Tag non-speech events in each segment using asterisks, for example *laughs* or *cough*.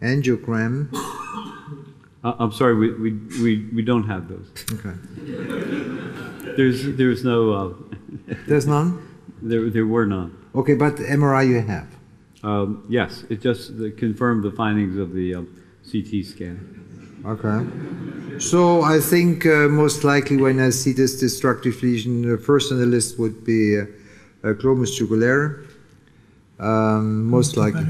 angiogram. Uh, I'm sorry, we, we, we, we don't have those. Okay. There's, there's no, uh, There's none? there, there were none. Okay, but MRI you have. Um, yes, it just uh, confirmed the findings of the um, CT scan. Okay. So I think uh, most likely when I see this destructive lesion, the first on the list would be uh, uh, glomus jugulare. Um, most likely.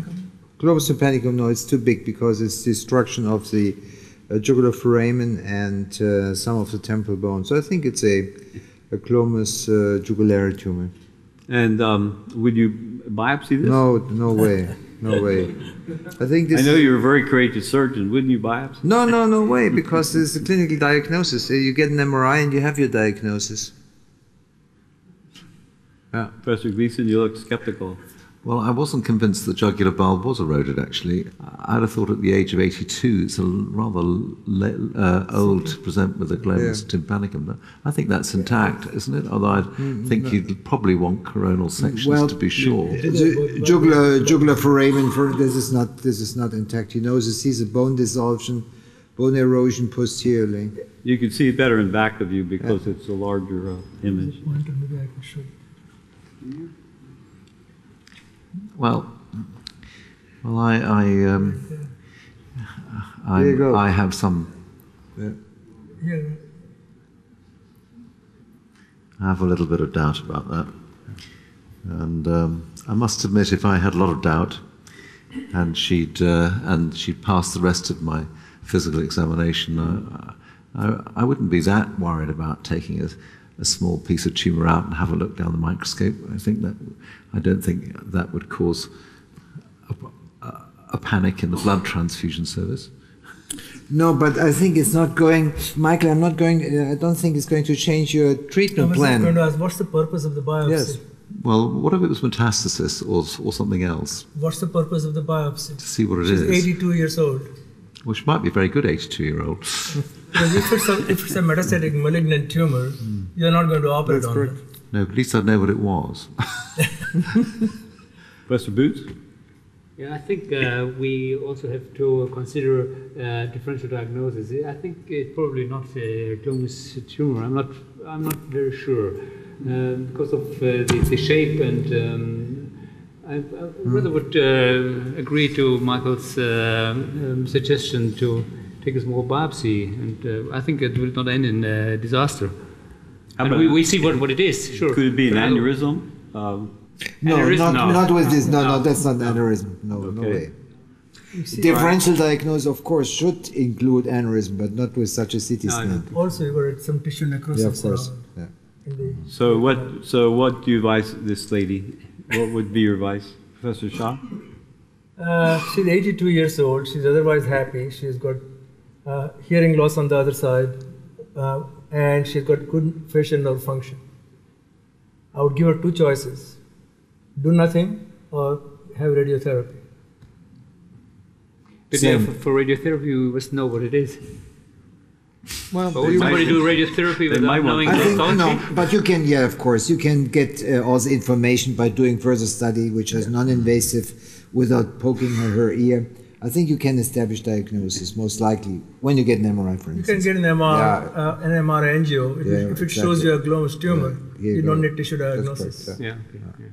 Glomus tympanicum, no, it's too big because it's destruction of the uh, jugular foramen and uh, some of the temporal bone. So I think it's a, a glomus uh, tumor. And um, would you biopsy this? No, no way, no way. I think this. I know you're a very courageous surgeon. Wouldn't you biopsy? No, no, no way, because there's a clinical diagnosis. Uh, You get an MRI and you have your diagnosis. Yeah. Professor Gleeson, you look skeptical. Well, I wasn't convinced the jugular bulb was eroded, actually. I'd have thought at the age of 82, it's a l- rather le- uh, old to present with a glomus tympanicum. I think that's intact, isn't it? Although I think you'd probably want coronal sections Well, to be sure. Ju- Jugular, jugular foramen, for, this is not, this is not intact. You know, this is a bone dissolution, bone erosion posteriorly. You can see it better in back of you because it's a larger uh, image. Pointer, maybe I can show you. Well, well, I, I, um, I, you go. I have some, Yeah, I have a little bit of doubt about that. And um, I must admit, if I had a lot of doubt, and she'd uh, and she'd passed the rest of my physical examination, I, I, I wouldn't be that worried about taking a, a small piece of tumor out and have a look down the microscope. I think that I don't think that would cause a, a, a panic in the blood transfusion service. No, but I think it's not going, Michael, I'm not going, I don't think it's going to change your treatment was just going plan. to ask, what's the purpose of the biopsy? Yes. Well, what if it was metastasis or, or something else What's the purpose of the biopsy? to see what it She's is? 82 years old. Which might be a very good 82 year old. *laughs* Because if it's, a, if it's a metastatic malignant tumor, you're not going to operate That's on correct. it. No, at least I'd know what it was. *laughs* Professor Bootz? Yeah, I think uh, we also have to consider uh, differential diagnosis. I think it's probably not a glomus tumor. I'm not. I'm not very sure um, because of uh, the, the shape and. Um, I, I rather would uh, agree to Michael's uh, um, suggestion to take a small biopsy, and uh, I think it will not end in uh, disaster. How and about- we, we see what, what it is. Sure. Could it be an But aneurysm? Um, No, Aneurysm? not, No. not with this, no, no, No. that's not aneurysm, no, no way. Differential diagnosis, of course, should include aneurysm, but not with such a CT No, scan. Also, you got some tissue necrosis. Yeah, of course, yeah. so what? So what do you advise this lady? What would be your advice, Professor Shah? Uh, she's 82 years old. She's otherwise happy. She's got uh, hearing loss on the other side, uh, and she's got good facial nerve function. I would give her two choices: do nothing or have radiotherapy. But yeah, for, for radiotherapy, we must know what it is. Well, But would somebody do radiotherapy without knowing to- the no, but you can, yeah, of course, you can get uh, the information by doing further study, which is non-invasive, without poking her, her ear. I think you can establish diagnosis most likely when you get an MRI, for instance. You can instance. get an MR, Yeah. uh, an MR angio. If, Yeah, it, if it shows you a glomus tumor, Yeah, you you don't need tissue diagnosis. correct, Yeah. okay, yeah.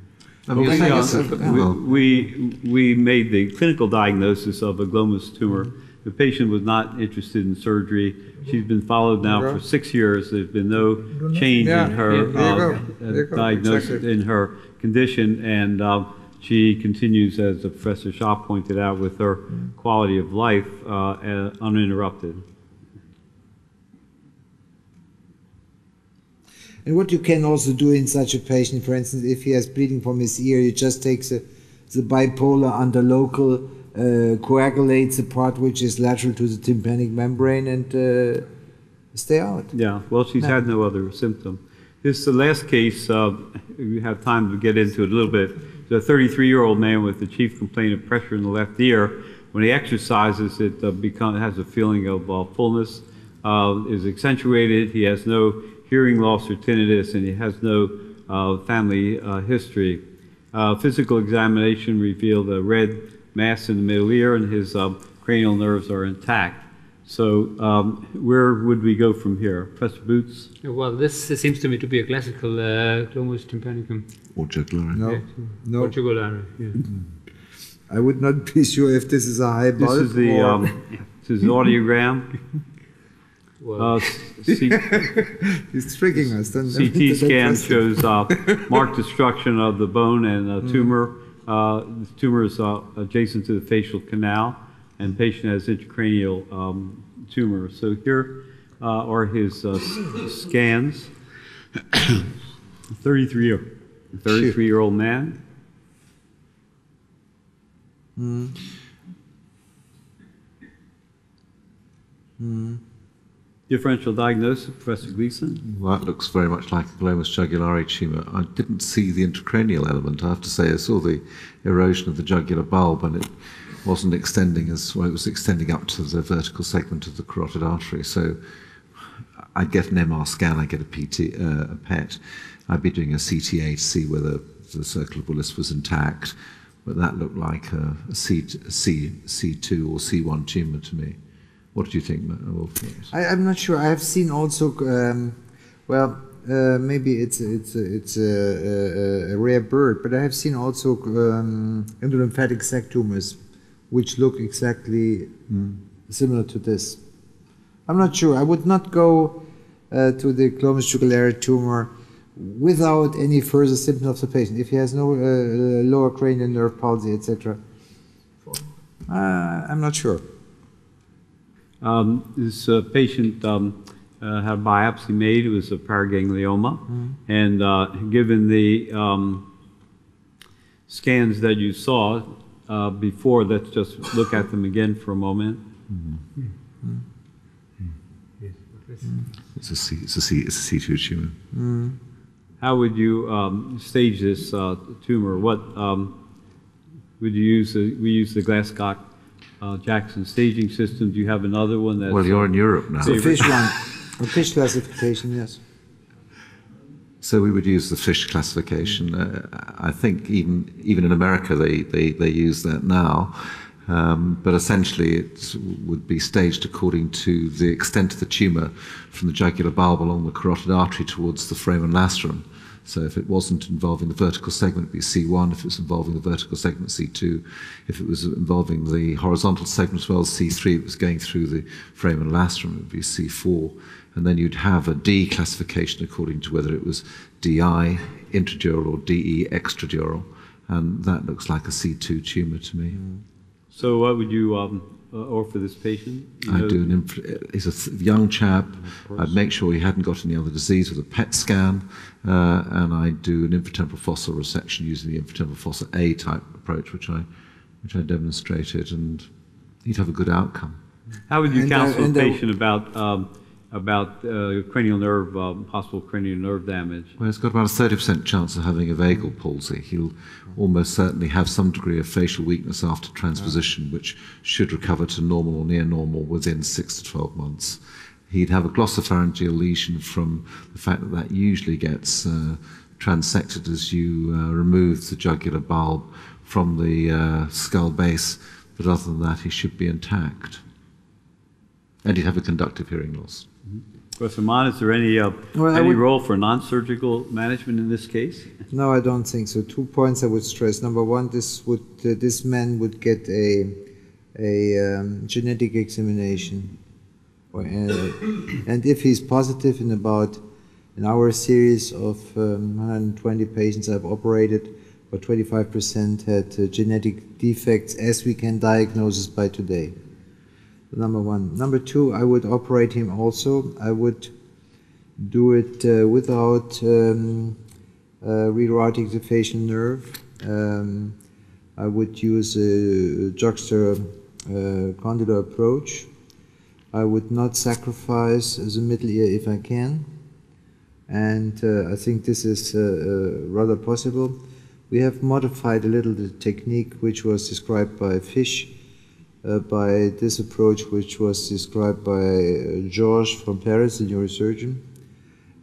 I mean, Okay. I guess it- we, we, we made the clinical diagnosis of a glomus tumor. The patient was not interested in surgery. She's been followed now for six years. There's been no change Yeah, in her yeah, uh, uh, There you go, diagnosis exactly. in her condition, and uh, she continues, as Professor Shah pointed out, with her quality of life uh, uninterrupted. And what you can also do in such a patient, for instance, if he has bleeding from his ear, you just take the, the bipolar under local, uh, coagulates the part which is lateral to the tympanic membrane and uh, stay out. Yeah, well, she's had no other symptom. This is the last case. Uh, we have time to get into it a little bit. A 33-year-old man with the chief complaint of pressure in the left ear. When he exercises, it uh, become, has a feeling of uh, fullness, uh, is accentuated. He has no hearing loss or tinnitus, and he has no uh, family uh, history. Physical examination revealed a red mass in the middle ear, and his uh, cranial nerves are intact. So um, where would we go from here? Professor Bootz? Well, this uh, seems to me to be a classical uh, glomus tympanicum. Or jugular. No, Yeah. no. Or jugulare, yeah. I would not be sure if this is a high This is the um, this is the audiogram. *laughs* Well, Uh, *laughs* C- he's tricking us. Then CT *laughs* scan shows uh, marked destruction of the bone and a tumor. Uh, the tumor is uh, adjacent to the facial canal, and patient has intracranial um, tumor. So here uh, are his uh, scans. 33 year, 33 year old man. Differential diagnosis, Professor Gleeson. Well, that looks very much like a glomus jugulare tumour. I didn't see the intracranial element. I have to say, I saw the erosion of the jugular bulb, and it wasn't extending as well. It was extending up to the vertical segment of the carotid artery. So, I'd get an MR scan, I'd get a PT, uh, a PET. I'd be doing a CTA to see whether the circular bullous was intact, but that looked like a, C, C2 or C1 tumour to me. What do you think, Wolf? I, I'm not sure. I have seen also, um, well, uh, maybe it's it's it's a, a, a rare bird, but I have seen also um, endolymphatic sac tumors, which look exactly similar to this. I'm not sure. I would not go uh, to the glomus tumor without any further symptoms of the patient. If he has no uh, lower cranial nerve palsy, etc. Uh, I'm not sure. Um, this uh, patient um, uh, had a biopsy made. It was a paraganglioma. And uh, given the um, scans that you saw uh, before, let's just look at them again for a moment. It's a C, it's a C, it's a C2 tumour. How would you um, stage this uh, tumor? What um, would you use? The, we use the Glasscock uh, Jackson staging system. Do you have another one that's Well, you're in Europe now. The Fisch *laughs* one, Fisch classification, yes. So we would use the Fisch classification. Uh, I think even even in America they, they, they use that now. Um, but essentially it would be staged according to the extent of the tumour from the jugular bulb along the carotid artery towards the foramen lacerum. So if it wasn't involving the vertical segment, it'd be C1. If it was involving the vertical segment, C2. If it was involving the horizontal segment as well C3, it was going through the foramen lacerum, it would be C4. And then you'd have a D classification according to whether it was DI, intradural, or DE, extradural. And that looks like a C2 tumour to me. So what would you um, uh, offer this patient? You I know, do an inf- he's a th- young chap. I'd make sure he hadn't got any other disease with a PET scan, uh, and I'd do an infratemporal fossa resection using the infratemporal fossa A type approach, which I which I demonstrated, and he'd have a good outcome. How would you And, uh, counsel and, a uh, patient about um, about uh, cranial nerve, um, possible cranial nerve damage? Well, he's got about a 30% chance of having a vagal palsy. He'll almost certainly have some degree of facial weakness after transposition, which should recover to normal or near normal within 6 to 12 months. He'd have a glossopharyngeal lesion from the fact that that usually gets uh, transected as you uh, remove the jugular bulb from the uh, skull base, but other than that, he should be intact. And he'd have a conductive hearing loss. Professor Mann, is there any uh, Well, any would- role for non-surgical management in this case? No, I don't think so. Two points I would stress. Number one, this would uh, this man would get a a um, genetic examination, or, uh, and if he's positive in about in our series of um, 120 patients I've operated, about 25% had uh, genetic defects as we can diagnose by today. Number one. Number two, I would operate him also. I would do it uh, without um, uh, rerouting the facial nerve. Um, I would use a juxta uh, approach. I would not sacrifice the middle ear if I can. And uh, I think this is uh, uh, rather possible. We have modified a little the technique which was described by Fisch uh, by this approach, which was described by uh, Georges from Paris, the neurosurgeon,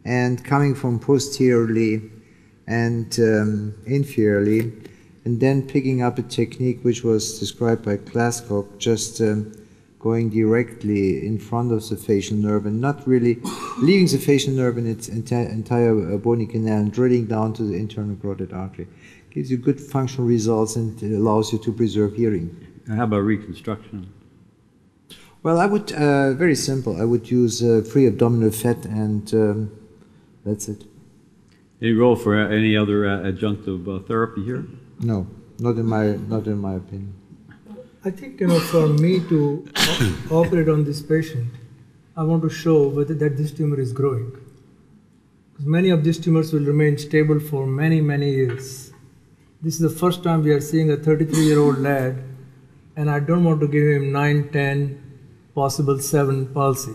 and coming from posteriorly and um, inferiorly, and then picking up a technique which was described by Glasscock, just um, going directly in front of the facial nerve and not really leaving the facial nerve in its enti- entire uh, bony canal and drilling down to the internal carotid artery. Gives you good functional results and allows you to preserve hearing. And how about reconstruction? Well, I would, uh, very simple, I would use uh, free abdominal fat and um, that's it. Any role for uh, any other uh, adjunctive uh, therapy here? No, not in my, not in my opinion. I think you know, for me to o- operate on this patient, I want to show whether that this tumor is growing. Because many of these tumors will remain stable for many, many years. This is the first time we are seeing a 33-year-old lad, and I don't want to give him 9, 10, possible 7 palsy.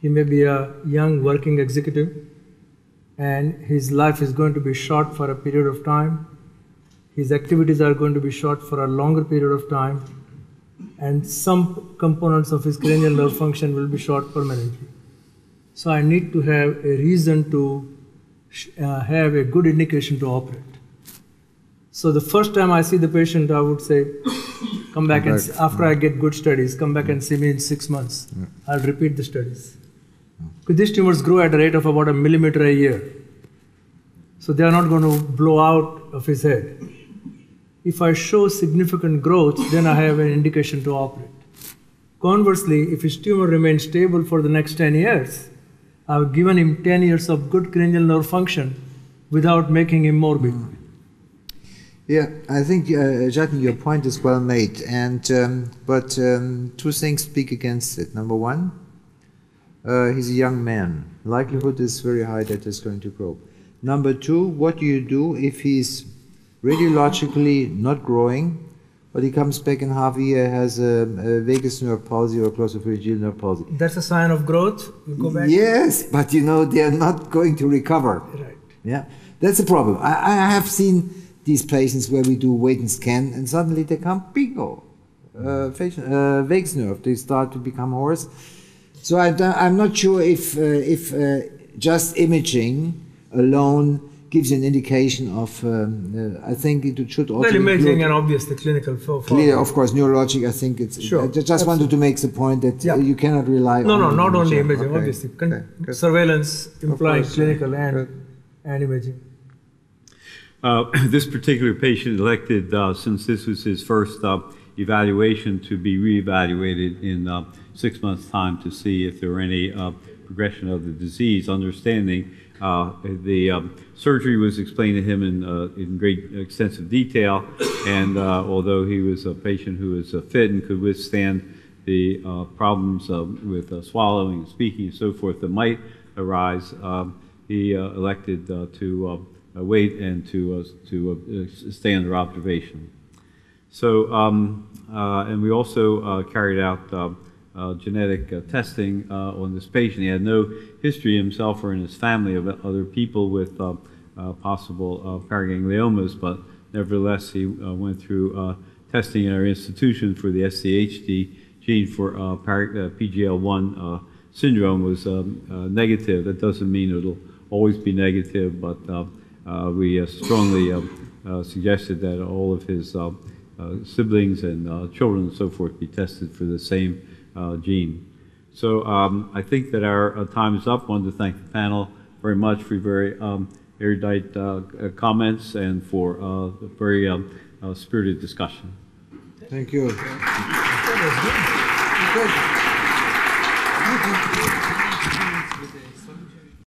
He may be a young working executive, and his life is going to be short for a period of time his activities are going to be short for a longer period of time, and some components of his cranial nerve function will be short permanently. So I need to have a reason to uh, have a good indication to operate. So the first time I see the patient, I would say, come back and back. s- after I get good studies, come back and see me in six months. I'll repeat the studies. Because these tumors grow at a rate of about a millimeter a year. So they are not going to blow out of his head. If I show significant growth, then I have an indication to operate. Conversely, if his tumor remains stable for the next 10 years, I've given him 10 years of good cranial nerve function without making him morbid. Mm. Yeah, I think, uh, Jatin, your point is well made, and um, but um, two things speak against it. Number one, uh, he's a young man. Likelihood is very high that he's going to grow. Number two, what do you do if he's radiologically not growing, but he comes back in half a year has a, a vagus nerve palsy or glossopharyngeal nerve palsy? That's a sign of growth. You go back. Yes, but you know they are not going to recover. Right. Yeah, that's a problem. I, I have seen these patients where we do wait and scan, and suddenly they come bingo, uh, facial, uh, vagus nerve. They start to become hoarse. So I don't- I'm not sure if uh, if uh, just imaging alone gives you an indication of. Um, uh, I think it should also Well, imaging include and obviously clinical for, for clear, of course, neurologic. I think it's. Sure, I ju- just wanted to make the point that Yeah. uh, you cannot rely. On No, no, on not only imaging. imaging, Okay, obviously. Con- okay, surveillance implying course, clinical and, good. and imaging. Uh, *clears throat* This particular patient elected, uh, since this was his first uh, evaluation, to be reevaluated in uh, six months' time to see if there were any uh, progression of the disease, understanding uh, the um, surgery was explained to him in, in great extensive detail, and although he was a patient who was fit and could withstand the problems with swallowing speaking and so forth that might arise, um, he elected to uh, wait and to, uh, to uh, stay under observation. So, um, uh, and we also uh, carried out uh, uh, genetic uh, testing uh, on this patient. He had no history himself or in his family of other people with uh, uh, possible uh, paragangliomas, but nevertheless, he uh, went through uh, testing in our institution for the SDHD gene for uh, para- uh, PGL1 uh, syndrome was um, uh, negative. That doesn't mean it'll always be negative, but uh, uh, we uh, strongly uh, uh, suggested that all of his uh, uh, siblings and uh, children and so forth be tested for the same uh, gene. So um, I think that our uh, time is up. I wanted to thank the panel very much for your very um, erudite uh, uh, comments and for uh, a very um, uh, spirited discussion. Thank you. Good.